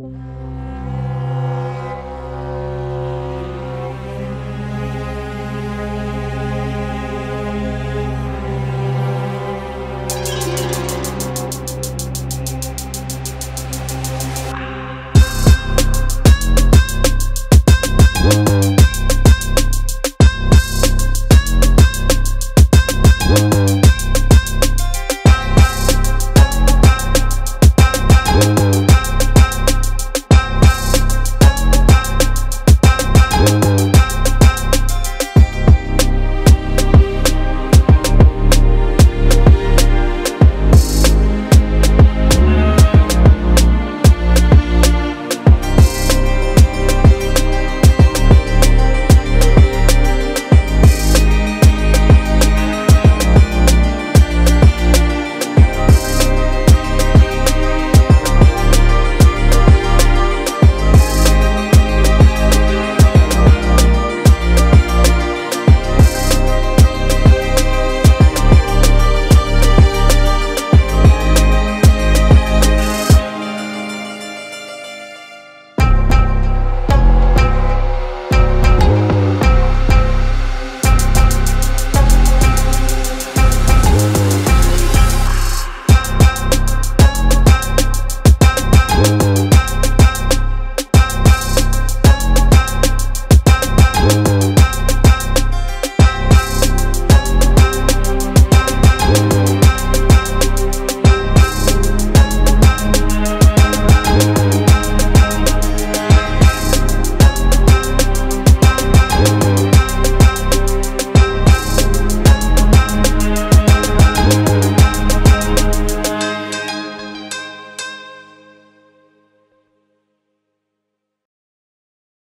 you.